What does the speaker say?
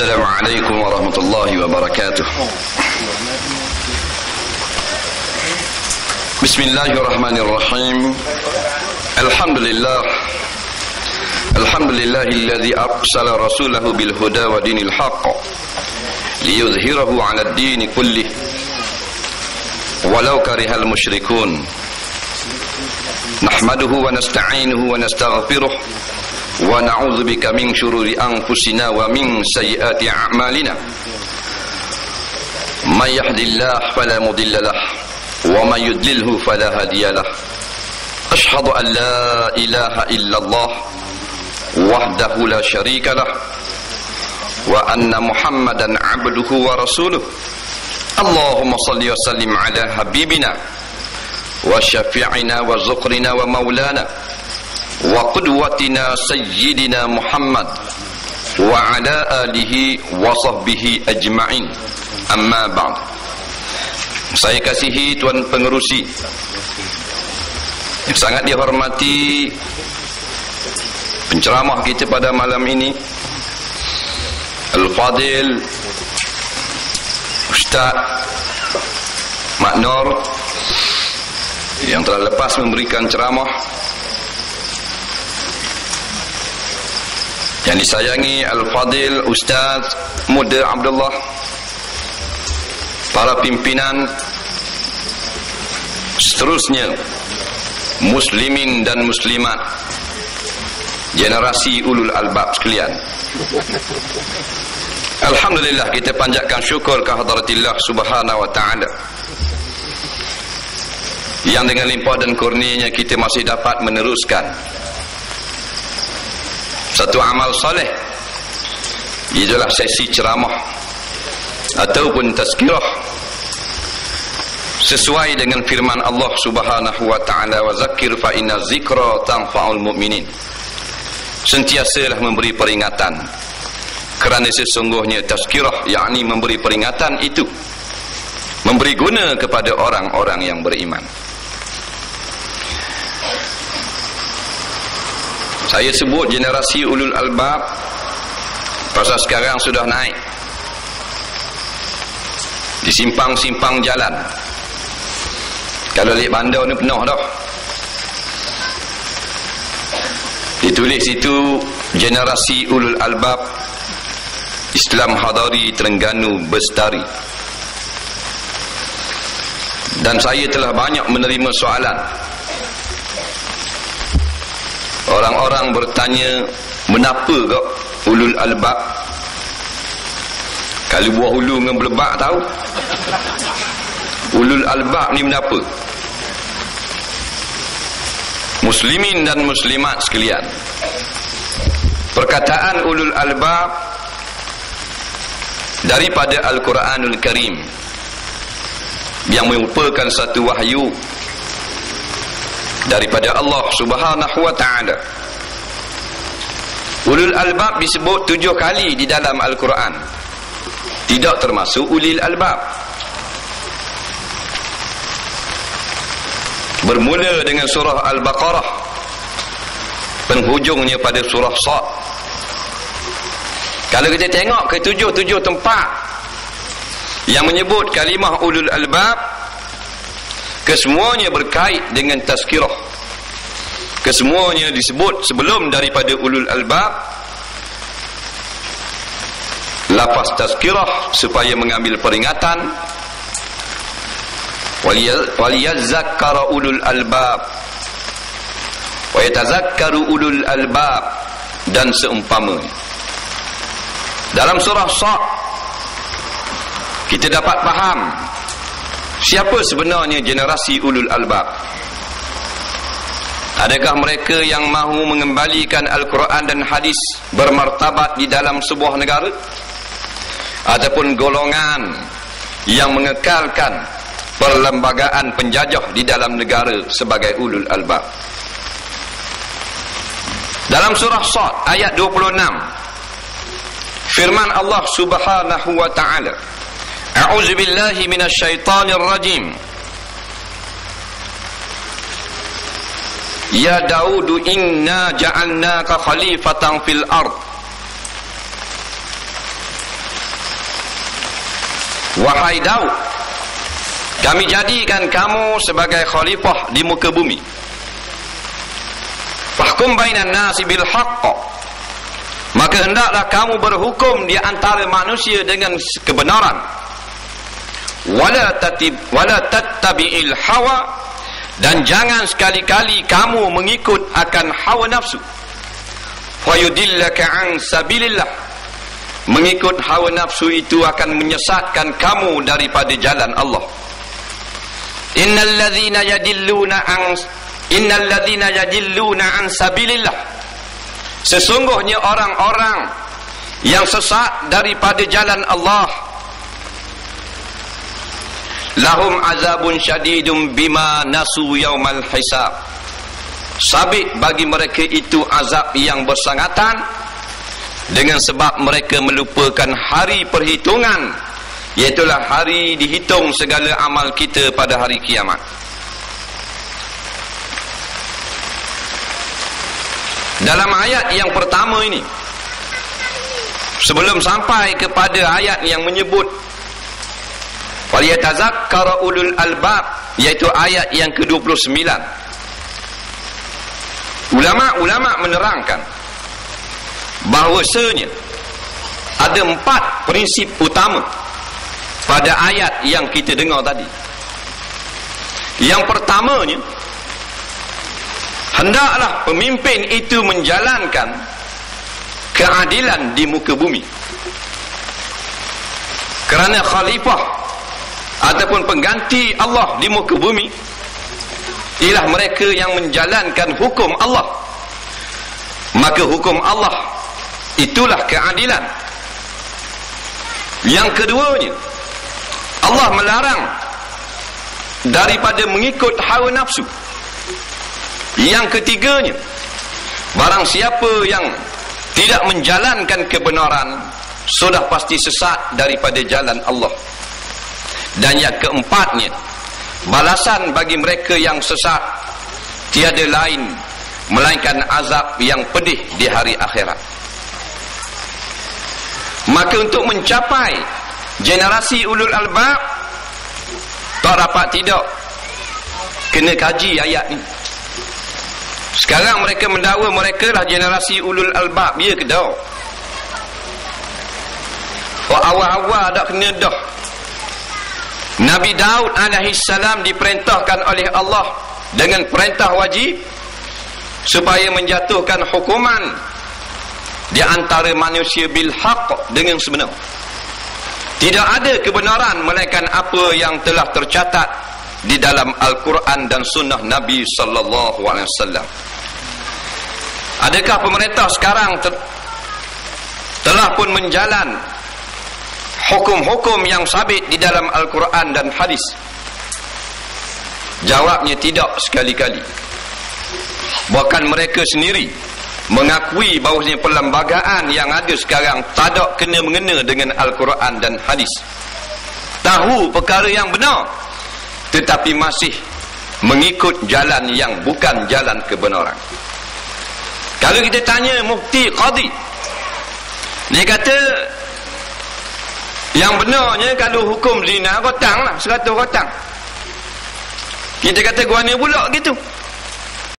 السلام عليكم ورحمة الله وبركاته. بسم الله الرحمن الرحيم. الحمد لله. الحمد لله الذي أرسل رسوله بالهدى ودين الحق ليظهره على الدين كله. ولو كره المشركون. نحمده ونستعينه ونستغفره. ونعوذ بك من شرور أنفسنا ومن سيئات أعمالنا. من يهد الله فلا مضل له ومن يضلله فلا هادي له. أشهد أن لا إله إلا الله وحده لا شريك له وأن محمدا عبده ورسوله. اللهم صل وسلم على حبيبنا وشفيعنا وزقرنا ومولانا وقدوتنا سيدنا محمد وعلى آله وصحبه أجمعين أما بعد saya kasihi tuan pengerusi yang sangat dihormati penceramah kita pada malam ini Al-Fadil Ustaz Maknur yang telah lepas memberikan ceramah Yang disayangi Al-Fadil Ustaz Muda Abdullah para pimpinan seterusnya muslimin dan muslimat generasi ulul albab sekalian. Alhamdulillah kita panjatkan syukur ke hadratillah subhanahu wa ta'ala. Yang dengan limpah dan kurnianya kita masih dapat meneruskan satu amal soleh. Ialah sesi ceramah. Ataupun tazkirah. Sesuai dengan firman Allah Subhanahu wa taala wa zakir fa inna zikra tanfa'ul mu'minin. Sentiasalah memberi peringatan. Kerana sesungguhnya tazkirah yakni memberi peringatan itu memberi guna kepada orang-orang yang beriman saya sebut generasi ulul albab pasal sekarang sudah naik. Di simpang-simpang jalan. Kalau lihat bandar ni penuh dah. Ditulis itu generasi ulul albab Islam Hadari Terengganu Bestari. Dan saya telah banyak menerima soalan orang-orang bertanya menapa kok ulul albab? Kalau buah ulu dengan belebak tahu. Ulul albab ni menapa? Muslimin dan muslimat sekalian. Perkataan ulul albab daripada Al-Quranul Karim yang merupakan satu wahyu daripada Allah Subhanahu wa taala. Ulul albab disebut tujuh kali di dalam Al-Quran. Tidak termasuk ulil albab. Bermula dengan surah Al-Baqarah. Penghujungnya pada surah Sad. Kalau kita tengok ke tujuh-tujuh tempat yang menyebut kalimah ulul albab kesemuanya berkait dengan tazkirah. Kesemuanya disebut sebelum daripada ulul albab. Lafaz tazkirah supaya mengambil peringatan. Waliyazakkara ulul albab. Wa yatazakkaru ulul albab. Dan seumpamanya. Dalam surah Sad kita dapat faham siapa sebenarnya generasi ulul albab? Adakah mereka yang mahu mengembalikan Al-Quran dan hadis bermartabat di dalam sebuah negara? Ataupun golongan yang mengekalkan perlembagaan penjajah di dalam negara sebagai ulul albab? Dalam surah Sad ayat 26 firman Allah Subhanahu wa taala A'udzu billahi minasyaitonir rajim Ya Daud inna ja'alnaka khalifatan fil ard. Wahai Daud kami jadikan kamu sebagai khalifah di muka bumi. Fahkum bainan nasi bil haqq. Maka hendaklah kamu berhukum di antara manusia dengan kebenaran wala tatib wala tattabi'il hawa. Dan jangan sekali-kali kamu mengikut akan hawa nafsu. Fayudillaka an sabilillah. Mengikut hawa nafsu itu akan menyesatkan kamu daripada jalan Allah. Innal ladzina yadilluna an innal ladzina yadilluna an sabilillah. Sesungguhnya orang-orang yang sesat daripada jalan Allah lahum azabun syadidun bima nasu yaumal hisab. Sabit bagi mereka itu azab yang bersangatan dengan sebab mereka melupakan hari perhitungan iaitulah hari dihitung segala amal kita pada hari kiamat. Dalam ayat yang pertama ini sebelum sampai kepada ayat yang menyebut waliyatazakkara ulul albab iaitu ayat yang ke-29. Ulama-ulama menerangkan bahawasanya ada empat prinsip utama pada ayat yang kita dengar tadi. Yang pertamanya hendaklah pemimpin itu menjalankan keadilan di muka bumi. Kerana khalifah ataupun pengganti Allah di muka bumi ialah mereka yang menjalankan hukum Allah. Maka hukum Allah itulah keadilan. Yang keduanya Allah melarang daripada mengikut hawa nafsu. Yang ketiganya barang siapa yang tidak menjalankan kebenaran sudah pasti sesat daripada jalan Allah dan yang keempatnya balasan bagi mereka yang sesat tiada lain melainkan azab yang pedih di hari akhirat. Maka untuk mencapai generasi ulul albab tak dapat tidak kena kaji ayat ni. Sekarang mereka mendakwa mereka lah generasi ulul albab ya ke tak awal-awal tak kena dah Nabi Daud salam diperintahkan oleh Allah dengan perintah wajib supaya menjatuhkan hukuman di antara manusia bil haq dengan sebenar. Tidak ada kebenaran melainkan apa yang telah tercatat di dalam Al-Quran dan sunnah Nabi sallallahu alaihi wasallam. Adakah pemerintah sekarang telah pun menjalan hukum-hukum yang sabit di dalam Al-Quran dan hadis? Jawabnya tidak sekali-kali. Bahkan mereka sendiri mengakui bahawasanya perlembagaan yang ada sekarang tak ada kena mengena dengan Al-Quran dan hadis. Tahu perkara yang benar tetapi masih mengikut jalan yang bukan jalan kebenaran. Kalau kita tanya mufti qadi dia kata yang benarnya kalau hukum zina rotang lah, seratus rotang. Kita kata gua ni pula gitu.